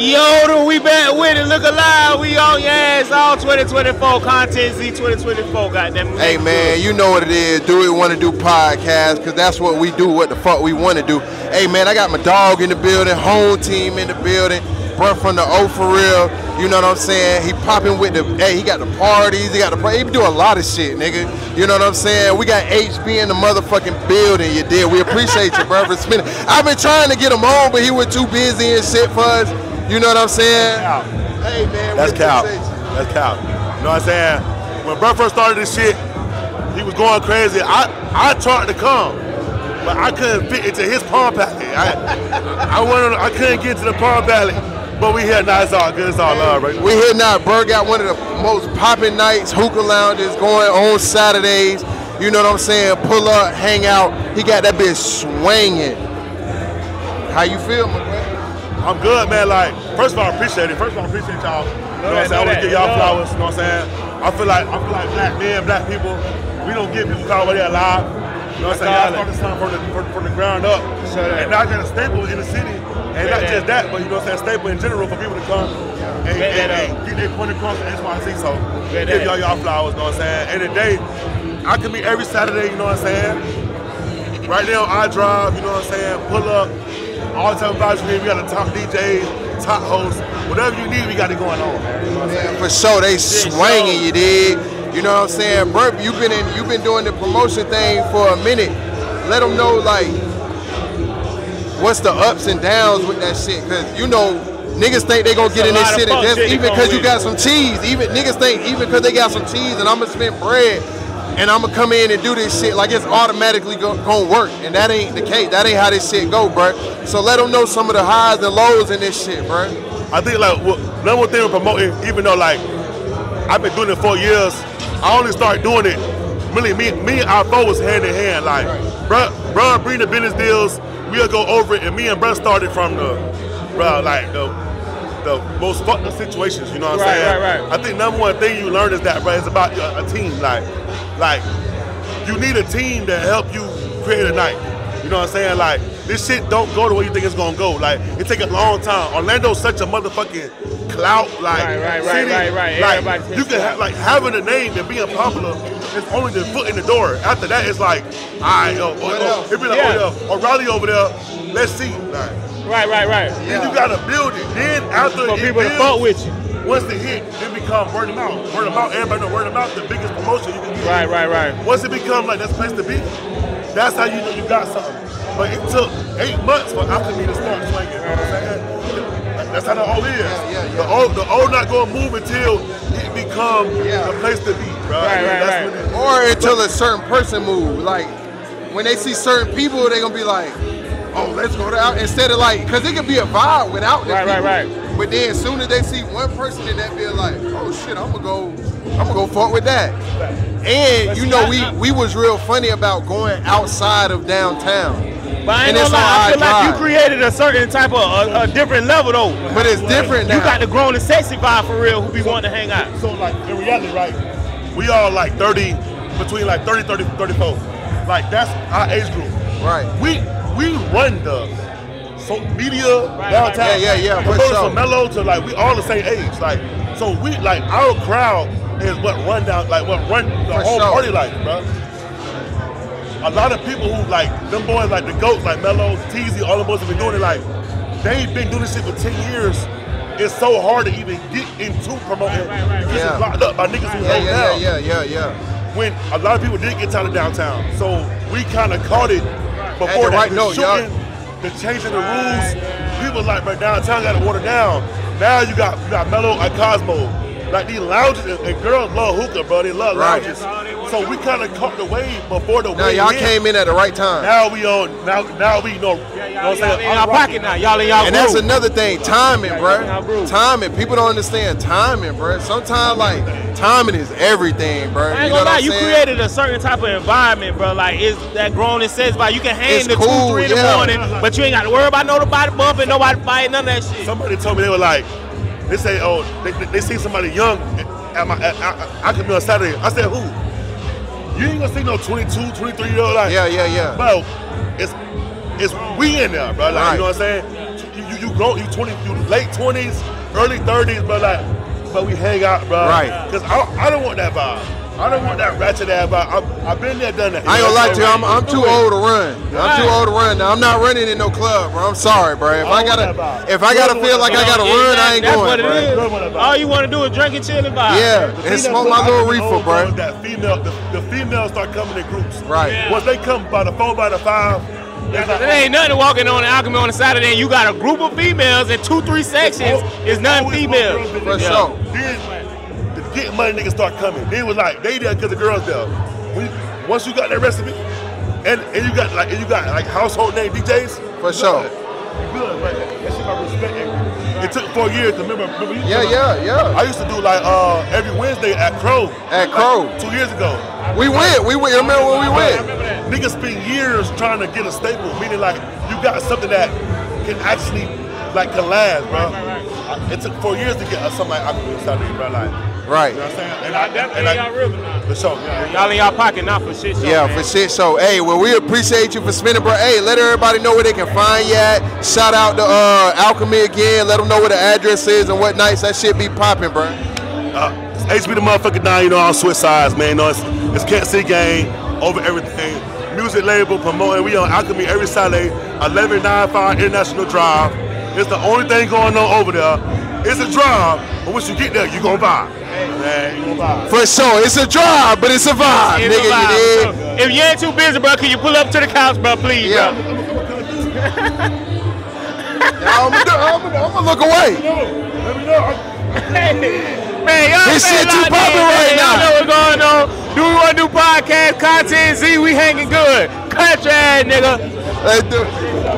Yoda, we back with it. Look alive. We on your ass all 2024 content Z 2024. Goddamn. Hey man, you know what it is. Do we want to do podcast? Cause that's what we do. What the fuck we want to do. Hey man, I got my dog in the building, home team in the building, bro from the O for real. You know what I'm saying? He popping with the. Hey, he got the parties. He got the. He do a lot of shit, nigga. You know what I'm saying? We got HB in the motherfucking building. You did. We appreciate you, bro, for spinning. I've been trying to get him on, but he was too busy and shit for us. You know what I'm saying? Cow. Hey man, That's we cow. That's cow. You know what I'm saying? When Bro first started this shit, he was going crazy. I I tried to come, but I couldn't fit into his palm valley. I I wanted, I couldn't get to the palm valley. But we here now. It's all good. It's all love, right? We here now. Berg got one of the most popping nights, hookah lounges going on Saturdays. You know what I'm saying? Pull up, hang out. He got that bitch swinging. How you feel, my boy? I'm good, man. Like, first of all, I appreciate it. First of all, I appreciate y'all. You know what I'm saying? I want to give y'all flowers. You know what I'm saying? I feel like I feel like black men, black people, we don't give people call where they're alive. You know what I'm saying? Y'all started something from the, from, from the ground up. And now I got a staple in the city. And not just that, but you know what I'm saying? Staple in general for people to come and, and, and get their point across to NYC. So give y'all y'all flowers, you know what I'm saying? And today, I can meet every Saturday, you know what I'm saying? Right now, I drive, you know what I'm saying? Pull up, all the time vibes we We got the top DJs, top hosts, whatever you need, we got it going on, man. You know what I'm saying? For sure, they swinging you, dig. You know what I'm saying? Burp, you've been in, you've been doing the promotion thing for a minute. Let them know like what's the ups and downs with that shit, cause you know niggas think they gonna get in this shit, and even cause you got some cheese. Even niggas think even cause they got some cheese, and I'ma spend bread. And I'ma come in and do this shit like it's automatically go, gonna work, and that ain't the case. That ain't how this shit go, bro. So let them know some of the highs and lows in this shit, bro. I think like what, number one thing with promoting, even though like I've been doing it for years, I only started doing it. Really, me, me and our foe was hand in hand. Like, bruh, bruh, bring the business deals. We'll go over it, and me and bruh started from the, bro, like the, the most fucked up situations. You know what I'm Right, saying? right, right. I think number one thing you learn is that, bro, it's about a, a team. Like, like you need a team to help you create a night. You know what I'm saying? Like this shit don't go the way you think it's gonna go. Like it take a long time. Orlando's such a motherfucking clout. Like Right, right, right, city. right, right. Like Everybody you can have like having a name and being popular is only the foot in the door. After that, it's like, all right, yo, oh, oh, it'd be like, Yeah. oh, yeah, O'Reilly over there. Let's see. Like, Right, right, right. then you gotta build it. Then after For it people to builds, fuck with you. Once the hit, it become word of mouth. Word of mouth, everybody know word of mouth, the biggest promotion you can get. Right, right, right. Once it become like that's the place to be, that's how you know you got something. But it took eight months for Alchemy to start swinging. You know what I'm saying? That's how the O is. yeah, yeah. The old, the O not gonna move until it become Yeah. the place to be, bro. Right, right, that's right. when it- or until a certain person move. Like when they see certain people, they gonna be like, "Oh, let's go out." Instead of like, cause it could be a vibe without the Right, right, right. But then as soon as they see one person in that, be like, "Oh shit, I'm gonna go, I'm gonna go fuck with that." And But you see, know, I- we I- we was real funny about going outside of downtown. But I ain't And gonna it's lie, I feel our like you created a certain type of a, a different level though. But it's different now. You got the grown and sexy vibe for real who be wanting to hang out. So like in reality, right, we all like 30, between like 30, 30, 34. Like that's our age group. Right. We we run the so media right, downtown. right. Yeah, yeah, yeah, for From Boulder sure. to Mellow to like we all the same age. Like so we like our crowd is what run down like what run the For whole sure. party like, bro. A lot of people who like them boys like the goats like Mellow, Teasy, all the boys have been doing it like they've been doing this shit for 10 years. It's so hard to even get into promoting. Right, right, right, This is Yeah. locked up by niggas who Yeah, hold yeah, down yeah, yeah, yeah, yeah. when a lot of people did get tired of downtown. So we kind of caught it before At the that. right the note, y'all. shooting, the changing the rules. People like, but downtown got to water down. Now you got you got Mellow and Cosmo. Like these lounges and, and girls love hookah, bro. They love Right. lounges. So we kind of caught the wave before the Now wave y'all hit. came in at the right time. Now we on. Now now we know. you know what I'm Y'all saying? in y'all I'm pocket now. Y'all in y'all And that's another thing, timing, bro. Timing. People don't understand timing, bro. Sometimes like timing is everything, bro. I You ain't know gonna lie, you created a certain type of environment, bro. Like it's that grown and says by you can hang It's the cool, two, three in the morning, but you ain't got to worry about nobody bumping, nobody fighting, none of that shit. Somebody told me they were like, they say, oh, they, they, they see somebody young at my, at, I, I could be on Saturday. I said, who? You ain't gonna see no 22, 23 year old like, Yeah, yeah, yeah. bro. It's it's we in there, bro. Like Right. you know what I'm saying? You, you, you grown, you 20, you late 20s, early 30s, but like, but we hang out, bro. Right. Because I, I don't want that vibe. I don't want that ratchet ass But I've, I've been there, done that. I ain't gonna lie to you. I'm, I'm too old to run. I'm too old to run. Now I'm not running in no club, bro. I'm sorry, bro. If I gotta, if I gotta feel like I gotta run, I ain't That's going, what it bro. is. All you want to do is drink and chill and vibe. Yeah, The and thing smoke my little reefer, bro. That female, the, the females start coming in groups. Right. Once they come by the four, by the five, it's like, There ain't nothing walking on the alchemy on a Saturday and you got a group of females in two, three sections. It's nothing always female. more For niggas. sure. Then the getting money niggas start coming. They was like they there because the girls there. When you- once you got that recipe, and and you got like and you got like household name DJs. For sure. You Good, but that shit I respect. It, it took four years to remember. remember you Yeah, yeah, yeah. I used to do like uh every Wednesday at Crow. At Crow. Two years ago. We went. We went. Remember when we went? Niggas spend years trying to get a staple, meaning like you got something that can actually like can last, bro. It took four years to get us something like Aquaman Saturday, bro. Like, Right. you know what I'm saying? And Y'all definitely y'all real now. for sure. Yeah, Y'all in y'all pocket now for shit show, Yeah, man. for shit. So, hey, well, we appreciate you for spinning, bro. Hey, let everybody know where they can find you at. Shout out to uh, Alchemy again. Let them know where the address is and what nights that shit be popping, bro. Uh, it's HB the motherfucker down, you know, on switch sides, man. You know, it's, it's Can't See Gang over everything. Music label promoting. We on Alchemy every Saturday, 1195 International Drive. It's the only thing going on over there. It's a drive, but once you get there, you gonna vibe. Man, you gonna vibe. For sure. It's a drive, but it's a vibe, It's nigga. a vibe, You so? If you ain't too busy, bro, can you pull up to the couch, bro, please, Yeah. bro? I'm gonna I'm gonna- I'm gonna look away. Let me know. Man, y'all This shit too locked in, poppin' right man. now. Y'all know what's going on. Do we want to do podcast content? Z, we hanging good. Country ass nigga. Let's do it.